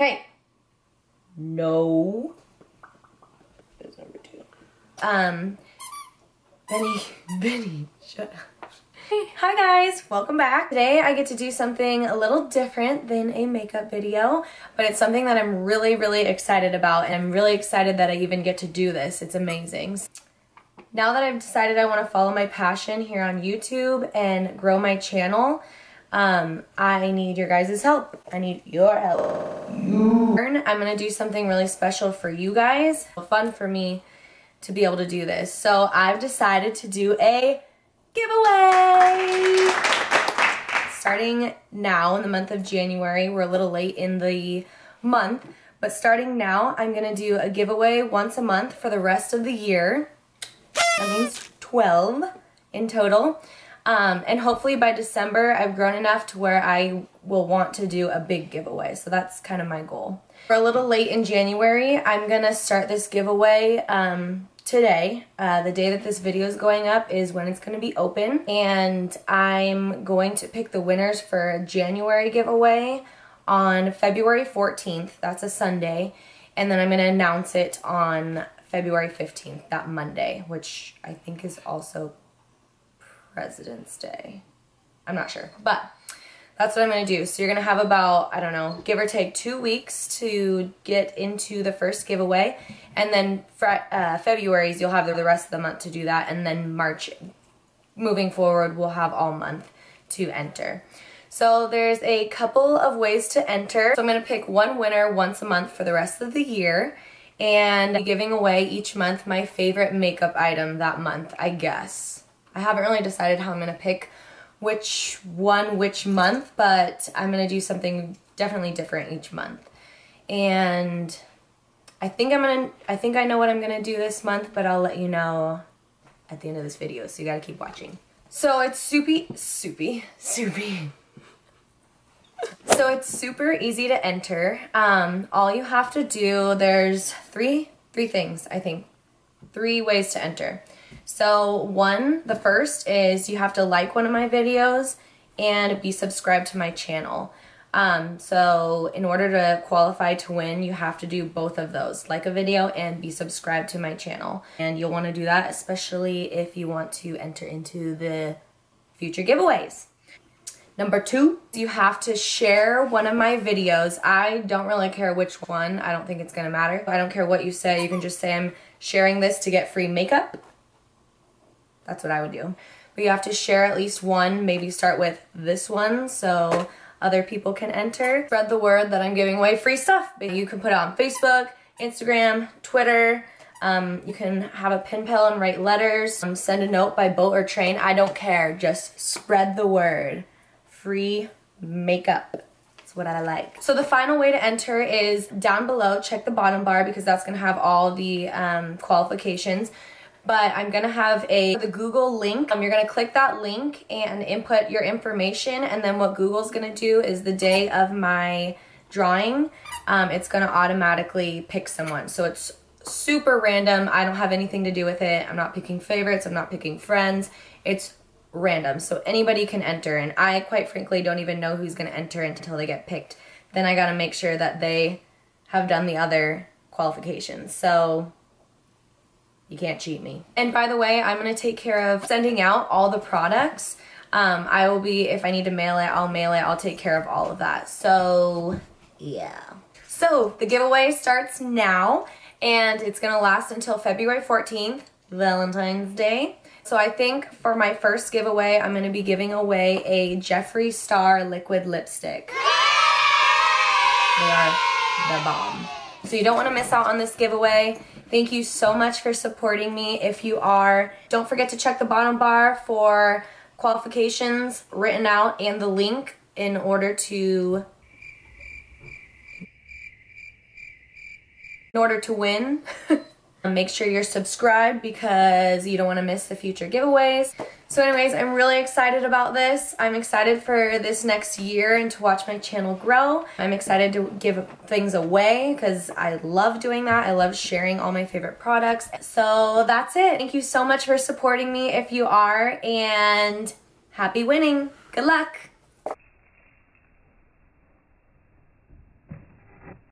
Hey. No. That's number two. Um, Benny, Benny, shut up. Hey, hi guys, welcome back. Today I get to do something a little different than a makeup video, but it's something that I'm really, really excited about and I'm really excited that I even get to do this. It's amazing. Now that I've decided I want to follow my passion here on YouTube and grow my channel, um, I need your guys' help. I need your help. I'm gonna do something really special for you guys. Fun for me to be able to do this. So I've decided to do a giveaway. Starting now in the month of January, we're a little late in the month, but starting now, I'm gonna do a giveaway once a month for the rest of the year. That means 12 in total. Um, and hopefully by December, I've grown enough to where I will want to do a big giveaway. So that's kind of my goal. We're a little late in January. I'm going to start this giveaway um, today. Uh, the day that this video is going up is when it's going to be open. And I'm going to pick the winners for a January giveaway on February 14th. That's a Sunday. And then I'm going to announce it on February 15th, that Monday, which I think is also President's Day. I'm not sure, but that's what I'm going to do. So you're going to have about, I don't know, give or take two weeks to get into the first giveaway. And then uh, February's, you'll have the rest of the month to do that. And then March, moving forward, we'll have all month to enter. So there's a couple of ways to enter. So I'm going to pick one winner once a month for the rest of the year and giving away each month my favorite makeup item that month, I guess. I haven't really decided how I'm going to pick which one which month, but I'm going to do something definitely different each month. And I think I'm going to, I think I know what I'm going to do this month, but I'll let you know at the end of this video, so you got to keep watching. So it's soupy, soupy, soupy. so it's super easy to enter. Um, all you have to do, there's three, three things, I think. Three ways to enter. So one, the first is you have to like one of my videos and be subscribed to my channel. Um, so in order to qualify to win, you have to do both of those, like a video and be subscribed to my channel. And you'll want to do that, especially if you want to enter into the future giveaways. Number two, you have to share one of my videos. I don't really care which one. I don't think it's going to matter. I don't care what you say. You can just say I'm sharing this to get free makeup that's what I would do. But you have to share at least one, maybe start with this one so other people can enter. Spread the word that I'm giving away free stuff. You can put it on Facebook, Instagram, Twitter. Um, you can have a pen pal and write letters. Um, send a note by boat or train. I don't care. Just spread the word. Free makeup. That's what I like. So the final way to enter is down below. Check the bottom bar because that's going to have all the um, qualifications but I'm gonna have a the Google link. Um, you're gonna click that link and input your information and then what Google's gonna do is the day of my drawing, um, it's gonna automatically pick someone. So it's super random. I don't have anything to do with it. I'm not picking favorites. I'm not picking friends. It's random. So anybody can enter and I quite frankly don't even know who's gonna enter until they get picked. Then I gotta make sure that they have done the other qualifications. So you can't cheat me. And by the way, I'm gonna take care of sending out all the products. Um, I will be, if I need to mail it, I'll mail it. I'll take care of all of that. So, yeah. So, the giveaway starts now, and it's gonna last until February 14th, Valentine's Day. So I think for my first giveaway, I'm gonna be giving away a Jeffree Star liquid lipstick. They are the bomb. So you don't wanna miss out on this giveaway. Thank you so much for supporting me. If you are, don't forget to check the bottom bar for qualifications written out and the link in order to in order to win. Make sure you're subscribed because you don't want to miss the future giveaways. So anyways, I'm really excited about this. I'm excited for this next year and to watch my channel grow. I'm excited to give things away because I love doing that. I love sharing all my favorite products. So that's it. Thank you so much for supporting me if you are and happy winning. Good luck.